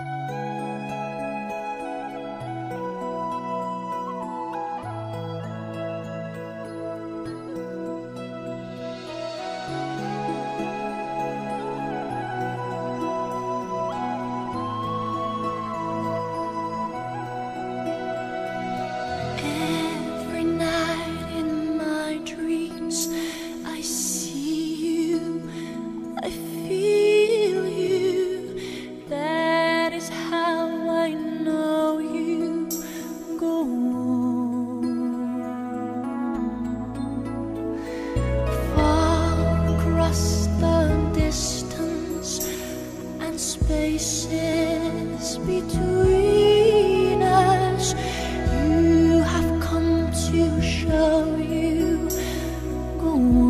Música and spaces between us. You have come to show you. Go on.